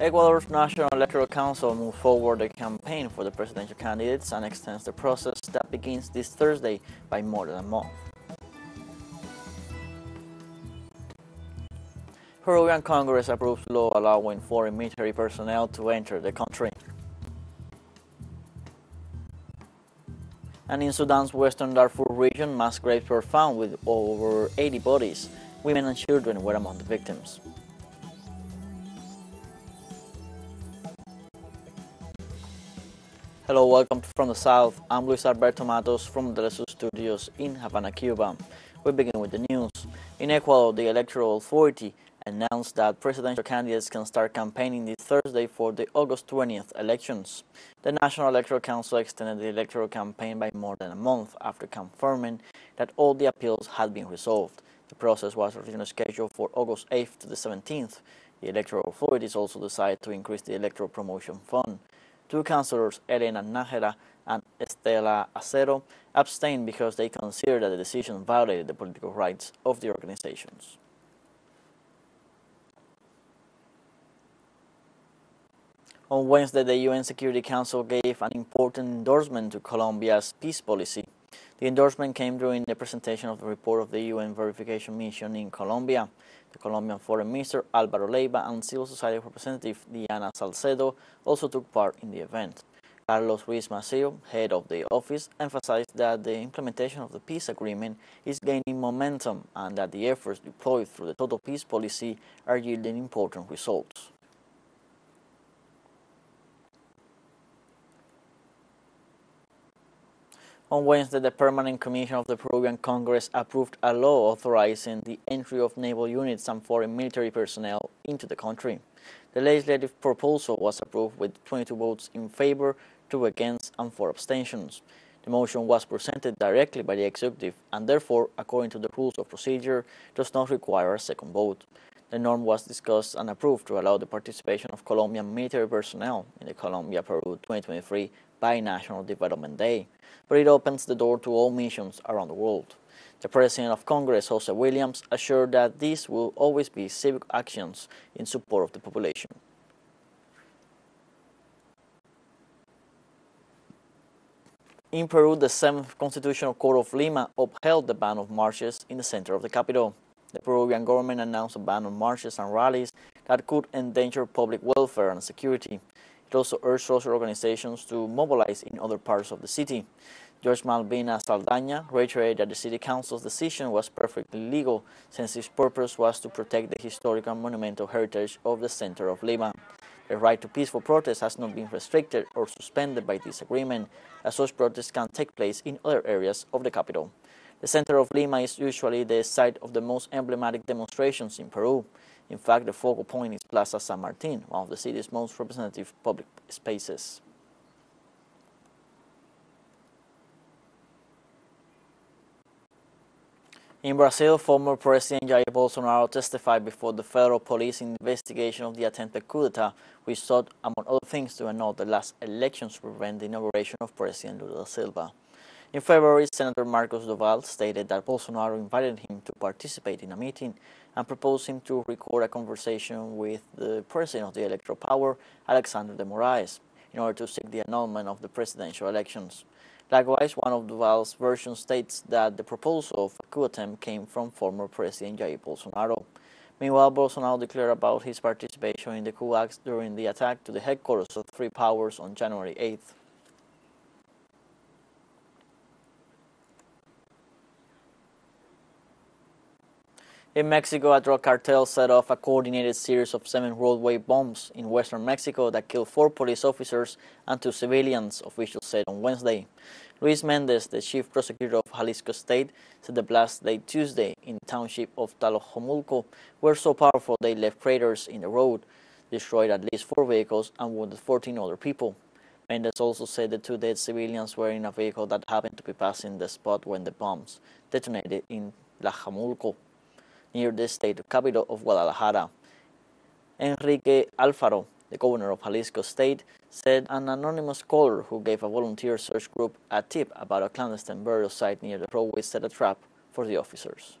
Ecuador's National Electoral Council moved forward the campaign for the presidential candidates and extends the process that begins this Thursday by more than a month. Peruvian Congress approves law allowing foreign military personnel to enter the country. And in Sudan's western Darfur region, mass graves were found with over 80 bodies. Women and children were among the victims. Hello, welcome from the south. I'm Luis Alberto Matos from the Lesu Studios in Havana, Cuba. We begin with the news. In Ecuador, the Electoral Authority announced that presidential candidates can start campaigning this Thursday for the August 20th elections. The National Electoral Council extended the electoral campaign by more than a month after confirming that all the appeals had been resolved. The process was originally scheduled for August 8th to the 17th. The electoral authorities also decided to increase the electoral promotion fund. Two councillors, Elena Nájera and Esthela Acero, abstained because they considered that the decision violated the political rights of the organizations. On Wednesday, the UN Security Council gave an important endorsement to Colombia's peace policy. The endorsement came during the presentation of the report of the UN verification mission in Colombia. The Colombian Foreign Minister Alvaro Leyva and civil society representative Diana Salcedo also took part in the event. Carlos Ruiz Massieu, head of the office, emphasized that the implementation of the peace agreement is gaining momentum and that the efforts deployed through the total peace policy are yielding important results. On Wednesday, the Permanent Commission of the Peruvian Congress approved a law authorizing the entry of naval units and foreign military personnel into the country. The legislative proposal was approved with 22 votes in favor, 2 against, and 4 abstentions. The motion was presented directly by the executive and therefore, according to the rules of procedure, does not require a second vote. The norm was discussed and approved to allow the participation of Colombian military personnel in the Colombia-Peru 2023 Binational Development Day, but it opens the door to all missions around the world. The President of Congress, Jose Williams, assured that these will always be civic actions in support of the population. In Peru, the 7th Constitutional Court of Lima upheld the ban of marches in the center of the capital. The Peruvian government announced a ban on marches and rallies that could endanger public welfare and security. It also urged social organizations to mobilize in other parts of the city. George Malvina Saldaña reiterated that the city council's decision was perfectly legal since its purpose was to protect the historic and monumental heritage of the center of Lima. The right to peaceful protest has not been restricted or suspended by this agreement, as such protests can take place in other areas of the capital. The center of Lima is usually the site of the most emblematic demonstrations in Peru. In fact, the focal point is Plaza San Martin, one of the city's most representative public spaces. In Brazil, former President Jair Bolsonaro testified before the federal police in investigation of the attempted coup d'etat, which sought, among other things, to annul the last elections to prevent the inauguration of President Lula da Silva. In February, Senator Marcos do Val stated that Bolsonaro invited him to participate in a meeting and proposed him to record a conversation with the president of the electoral power, Alexandre de Moraes, in order to seek the annulment of the presidential elections. Likewise, one of do Val's versions states that the proposal of a coup attempt came from former President Jair Bolsonaro. Meanwhile, Bolsonaro declared about his participation in the coup acts during the attack to the headquarters of Three Powers on January 8th. In Mexico, a drug cartel set off a coordinated series of seven roadway bombs in western Mexico that killed four police officers and two civilians, officials said on Wednesday. Luis Mendez, the chief prosecutor of Jalisco State, said the blast late Tuesday in the township of Tlajomulco were so powerful they left craters in the road, destroyed at least four vehicles, and wounded 14 other people. Mendez also said the two dead civilians were in a vehicle that happened to be passing the spot when the bombs detonated in Tlajomulco near the state capital of Guadalajara. Enrique Alfaro, the governor of Jalisco State, said an anonymous caller who gave a volunteer search group a tip about a clandestine burial site near the roadway set a trap for the officers.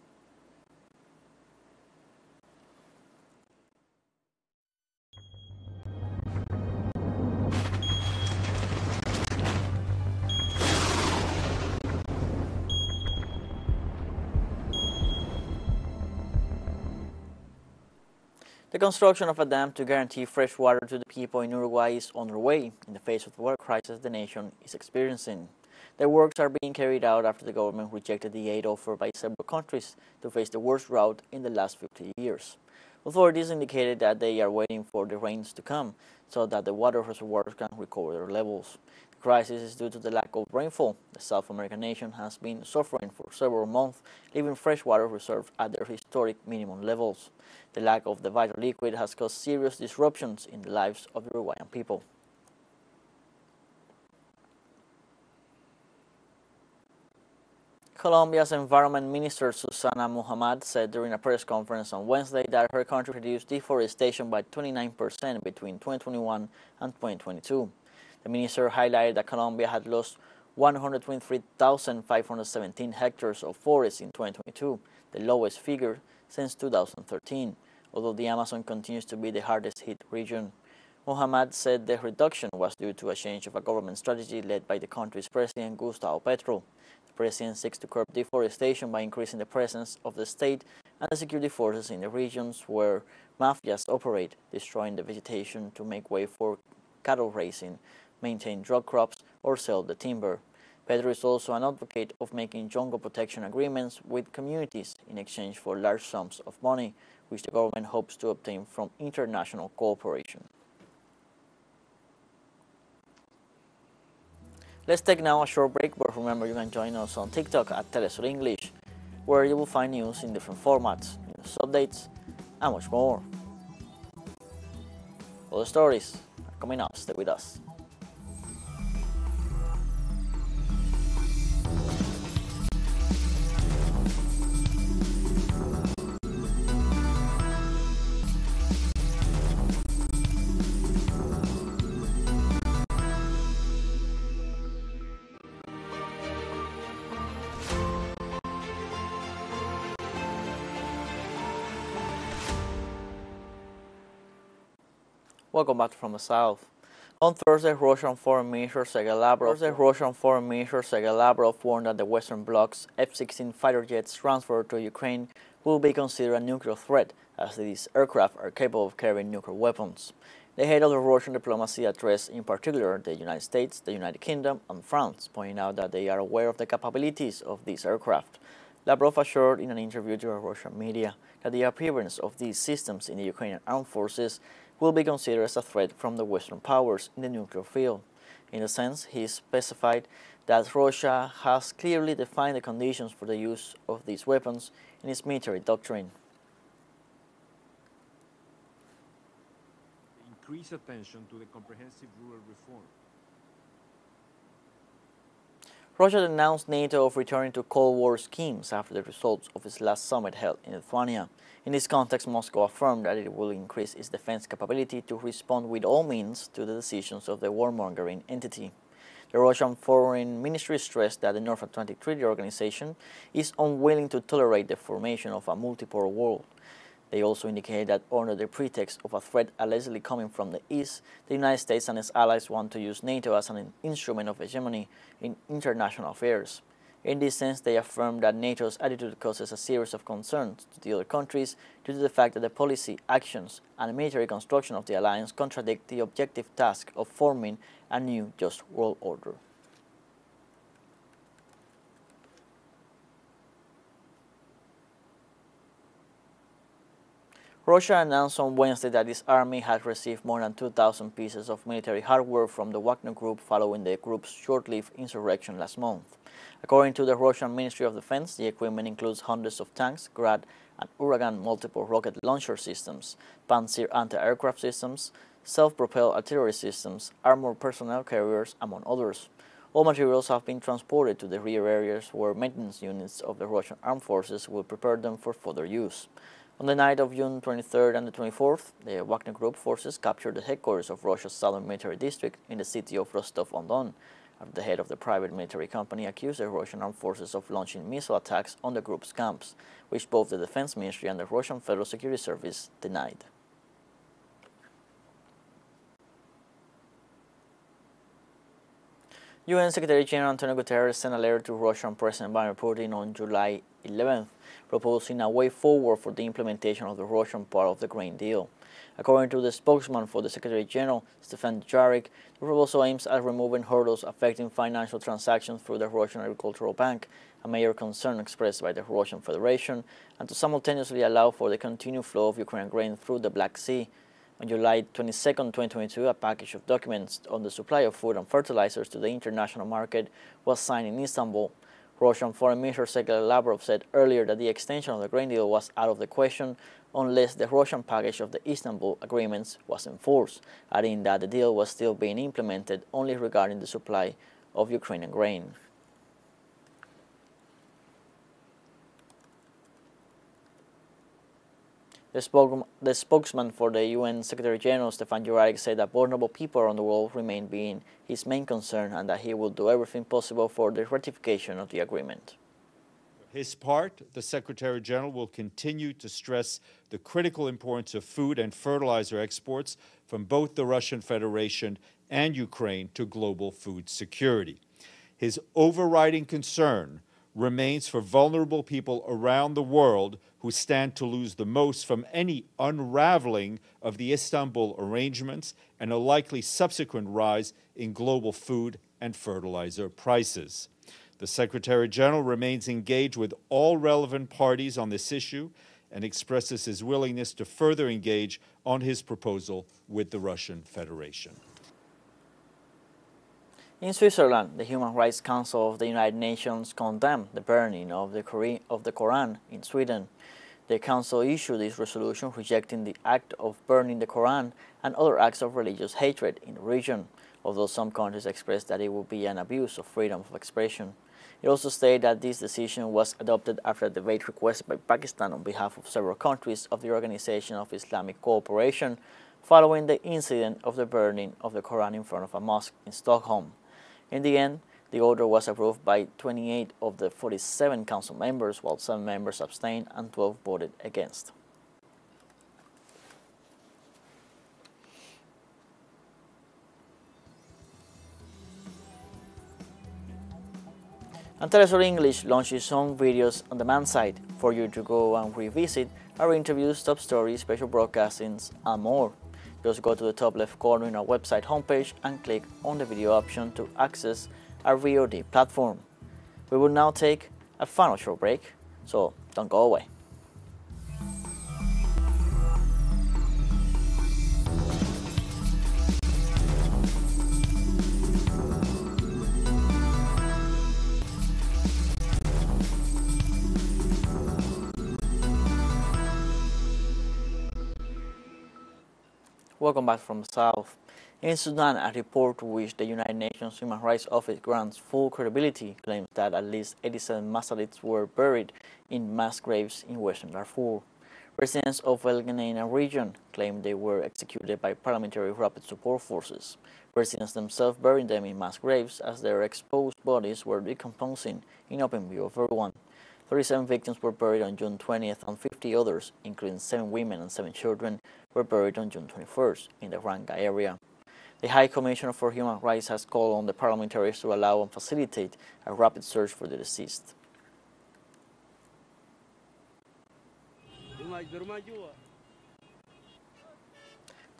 The construction of a dam to guarantee fresh water to the people in Uruguay is underway in the face of the water crisis the nation is experiencing. The works are being carried out after the government rejected the aid offered by several countries to face the worst drought in the last 50 years. Authorities indicated that they are waiting for the rains to come so that the water reservoirs can recover their levels crisis is due to the lack of rainfall. The South American nation has been suffering for several months, leaving freshwater reserves at their historic minimum levels. The lack of the vital liquid has caused serious disruptions in the lives of the Uruguayan people. Colombia's Environment Minister Susana Muhamad said during a press conference on Wednesday that her country reduced deforestation by 29% between 2021 and 2022. The minister highlighted that Colombia had lost 123,517 hectares of forest in 2022, the lowest figure since 2013, although the Amazon continues to be the hardest hit region. Muhamad said the reduction was due to a change of a government strategy led by the country's president Gustavo Petro. The president seeks to curb deforestation by increasing the presence of the state and the security forces in the regions where mafias operate, destroying the vegetation to make way for cattle raising maintain drug crops, or sell the timber. Petro is also an advocate of making jungle protection agreements with communities in exchange for large sums of money, which the government hopes to obtain from international cooperation. Let's take now a short break, but remember you can join us on TikTok at Telesur English, where you will find news in different formats, news updates, and much more. All the stories are coming up. Stay with us. Welcome back from the south. On Thursday, Russian Foreign Minister Sergei Lavrov, Thursday, Russian Foreign Minister Sergei Lavrov warned that the Western bloc's F-16 fighter jets transferred to Ukraine will be considered a nuclear threat, as these aircraft are capable of carrying nuclear weapons. The head of the Russian diplomacy addressed in particular the United States, the United Kingdom, and France, pointing out that they are aware of the capabilities of these aircraft. Lavrov assured in an interview to Russian media that the appearance of these systems in the Ukrainian armed forces will be considered as a threat from the Western powers in the nuclear field. In a sense, he specified that Russia has clearly defined the conditions for the use of these weapons in its military doctrine. Increase attention to the comprehensive rural reform Russia denounced NATO of returning to Cold War schemes after the results of its last summit held in Lithuania. In this context, Moscow affirmed that it will increase its defense capability to respond with all means to the decisions of the warmongering entity. The Russian Foreign Ministry stressed that the North Atlantic Treaty Organization is unwilling to tolerate the formation of a multipolar world. They also indicated that under the pretext of a threat allegedly coming from the East, the United States and its allies want to use NATO as an instrument of hegemony in international affairs. In this sense, they affirmed that NATO's attitude causes a series of concerns to the other countries due to the fact that the policy, actions, and military construction of the alliance contradict the objective task of forming a new just world order. Russia announced on Wednesday that its army had received more than 2,000 pieces of military hardware from the Wagner Group following the group's short-lived insurrection last month. According to the Russian Ministry of Defense, the equipment includes hundreds of tanks, Grad and Uragan multiple rocket launcher systems, Pantsir anti-aircraft systems, self-propelled artillery systems, armored personnel carriers, among others. All materials have been transported to the rear areas where maintenance units of the Russian armed forces will prepare them for further use. On the night of June 23rd and the 24th, the Wagner Group forces captured the headquarters of Russia's southern military district in the city of Rostov-on-Don, after the head of the private military company accused the Russian armed forces of launching missile attacks on the group's camps, which both the Defense Ministry and the Russian Federal Security Service denied. UN Secretary General Antonio Guterres sent a letter to Russian President Vladimir Putin on July 11th proposing a way forward for the implementation of the Russian part of the grain deal. According to the spokesman for the Secretary General, Stefan Dujarric, the proposal aims at removing hurdles affecting financial transactions through the Russian Agricultural Bank, a major concern expressed by the Russian Federation, and to simultaneously allow for the continued flow of Ukrainian grain through the Black Sea. On July 22, 2022, a package of documents on the supply of food and fertilizers to the international market was signed in Istanbul. Russian Foreign Minister Sergei Lavrov said earlier that the extension of the grain deal was out of the question unless the Russian package of the Istanbul agreements was enforced, adding that the deal was still being implemented only regarding the supply of Ukrainian grain. The, spoke, the, spokesman for the UN Secretary General, Stefan Dujarric, said that vulnerable people around the world remain being his main concern and that he will do everything possible for the ratification of the agreement his part, the Secretary General will continue to stress the critical importance of food and fertilizer exports from both the Russian Federation and Ukraine to global food security. His overriding concern remains for vulnerable people around the world who stand to lose the most from any unraveling of the Istanbul arrangements and a likely subsequent rise in global food and fertilizer prices. The Secretary General remains engaged with all relevant parties on this issue and expresses his willingness to further engage on his proposal with the Russian Federation. In Switzerland, the Human Rights Council of the United Nations condemned the burning of the, Quran in Sweden. The Council issued this resolution rejecting the act of burning the Quran and other acts of religious hatred in the region, although some countries expressed that it would be an abuse of freedom of expression. It also stated that this decision was adopted after a debate requested by Pakistan on behalf of several countries of the Organization of Islamic Cooperation following the incident of the burning of the Quran in front of a mosque in Stockholm. In the end, the order was approved by 28 of the 47 council members, while 7 members abstained and 12 voted against. And English launches some videos on demand site for you to go and revisit our interviews, top stories, special broadcastings, and more. Just go to the top left corner in our website homepage and click on the video option to access our VOD platform. We will now take a final short break, so don't go away. Welcome back from South. In Sudan, a report which the United Nations Human Rights Office grants full credibility claims that at least 87 Massalites were buried in mass graves in western Darfur. Residents of El Geneina region claim they were executed by paramilitary rapid support forces. Residents themselves buried them in mass graves as their exposed bodies were decomposing in open view of everyone. 37 victims were buried on June 20th and 50 others, including 7 women and 7 children, were buried on June 21st in the Ranga area. The High Commissioner for Human Rights has called on the parliamentarians to allow and facilitate a rapid search for the deceased.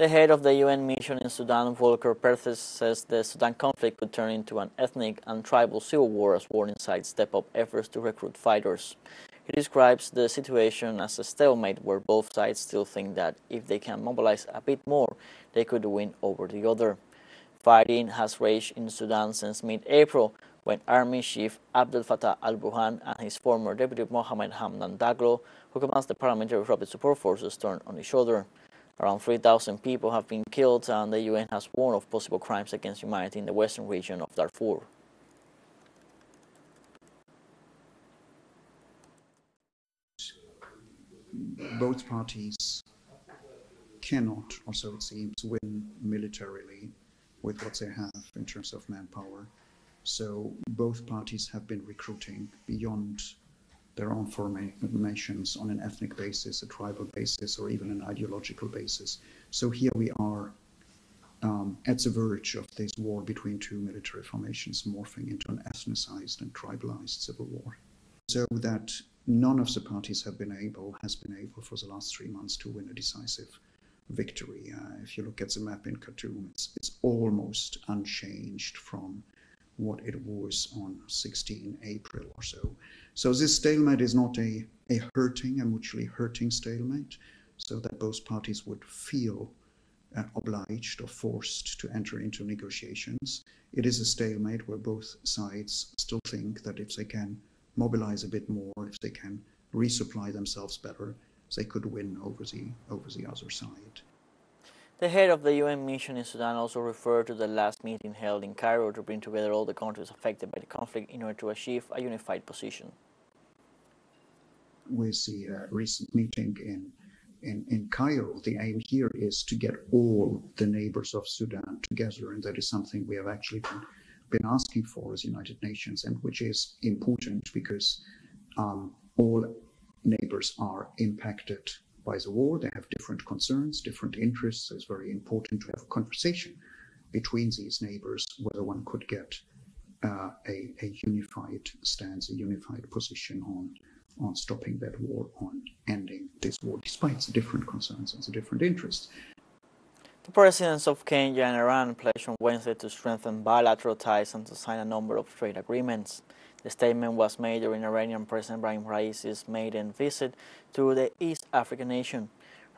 The head of the UN mission in Sudan, Volker Perthes, says the Sudan conflict could turn into an ethnic and tribal civil war as warning signs step up efforts to recruit fighters. He describes the situation as a stalemate where both sides still think that if they can mobilize a bit more, they could win over the other. Fighting has raged in Sudan since mid-April when Army Chief Abdel Fattah al-Burhan and his former deputy Mohamed Hamdan Daglo, who commands the paramilitary rapid support forces, turned on each other. Around 3,000 people have been killed and the UN has warned of possible crimes against humanity in the western region of Darfur. Both parties cannot, or so it seems, win militarily with what they have in terms of manpower. So both parties have been recruiting beyond their own formations on an ethnic basis, a tribal basis, or even an ideological basis. So here we are um, at the verge of this war between two military formations morphing into an ethnicized and tribalized civil war. So that none of the parties have been able, has been able for the last three months to win a decisive victory. Uh, if you look at the map in Khartoum, it's, it's almost unchanged from what it was on 16 April or so. So this stalemate is not a, a hurting, a mutually hurting stalemate, so that both parties would feel uh, obliged or forced to enter into negotiations. It is a stalemate where both sides still think that if they can mobilize a bit more, if they can resupply themselves better, they could win over the over the other side. The head of the UN mission in Sudan also referred to the last meeting held in Cairo to bring together all the countries affected by the conflict in order to achieve a unified position. With the uh, recent meeting in, in, in Cairo, the aim here is to get all the neighbors of Sudan together, and that is something we have actually been, been asking for as United Nations, and which is important because um, all neighbors are impacted by the war. They have different concerns, different interests. So it's very important to have a conversation between these neighbors whether one could get uh, a, a, unified stance, a unified position on on stopping that war, on ending this war, despite the different concerns and the different interests. The presidents of Kenya and Iran pledged on Wednesday to strengthen bilateral ties and to sign a number of trade agreements. The statement was made during Iranian President Ibrahim Raisi's maiden visit to the East African nation.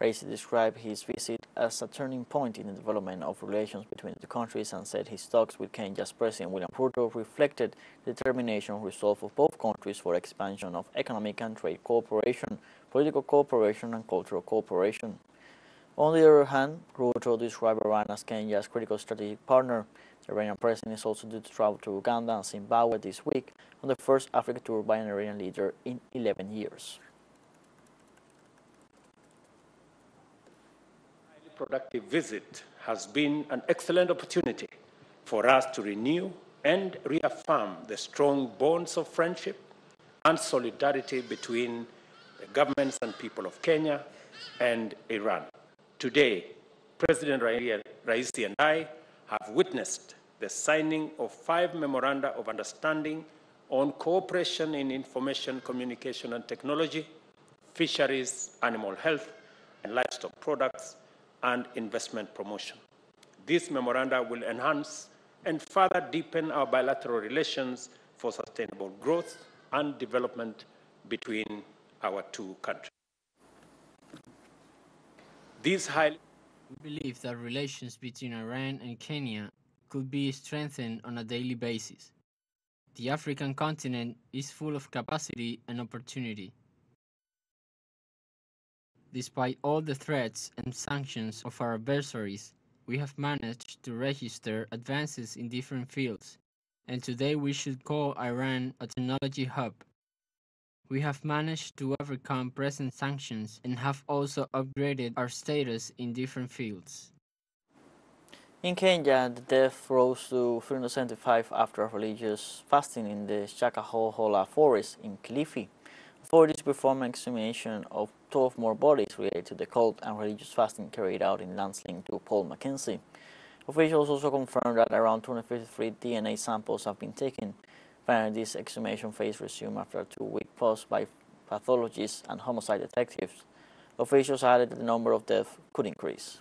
Raisi described his visit as a turning point in the development of relations between the countries and said his talks with Kenya's President William Ruto reflected the determination and resolve of both countries for expansion of economic and trade cooperation, political cooperation and cultural cooperation. On the other hand, Ruto described Iran as Kenya's critical strategic partner. The Iranian president is also due to travel to Uganda and Zimbabwe this week on the first Africa tour by an Iranian leader in 11 years. Highly productive visit has been an excellent opportunity for us to renew and reaffirm the strong bonds of friendship and solidarity between the governments and people of Kenya and Iran. Today, President Raisi and I have witnessed the signing of five memoranda of understanding on cooperation in information communication and technology, fisheries, animal health, and livestock products, and investment promotion. These memoranda will enhance and further deepen our bilateral relations for sustainable growth and development between our two countries. These highly we believe that relations between Iran and Kenya could be strengthened on a daily basis. The African continent is full of capacity and opportunity. Despite all the threats and sanctions of our adversaries, we have managed to register advances in different fields, and today we should call Iran a technology hub we have managed to overcome present sanctions and have also upgraded our status in different fields. In Kenya, the death rose to 375 after a religious fasting in the Shakahola forest in Kilifi. Authorities performed exhumation of 12 more bodies related to the cult and religious fasting carried out in lands to Paul Mackenzie. Officials also confirmed that around 253 DNA samples have been taken. Finally, this exhumation phase resumed after a two-week pause by pathologists and homicide detectives. Officials added that the number of deaths could increase.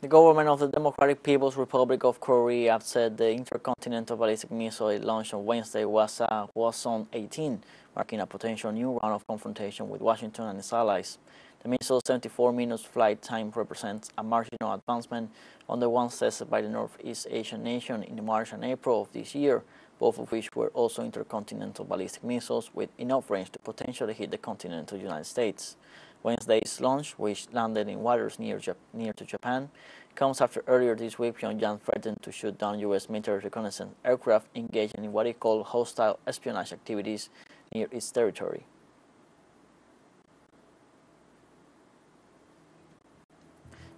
The government of the Democratic People's Republic of Korea said the intercontinental ballistic missile launched on Wednesday was uh, a Hwasong 18, marking a potential new round of confrontation with Washington and its allies. The missile's 74 minutes flight time represents a marginal advancement on the ones tested by the Northeast Asian nation in March and April of this year, both of which were also intercontinental ballistic missiles with enough range to potentially hit the continental United States. Wednesday's launch, which landed in waters near, Jap near to Japan, comes after earlier this week Pyongyang threatened to shoot down U.S. military reconnaissance aircraft engaged in what it called hostile espionage activities near its territory.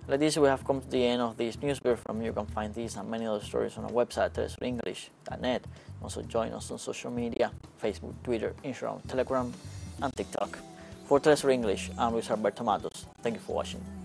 Like this, we have come to the end of this news from you can find these and many other stories on our website, telesurenglish.net. Also join us on social media, Facebook, Twitter, Instagram, Telegram, and TikTok. For Telesur English, I'm Luis Alberto Matos. Thank you for watching.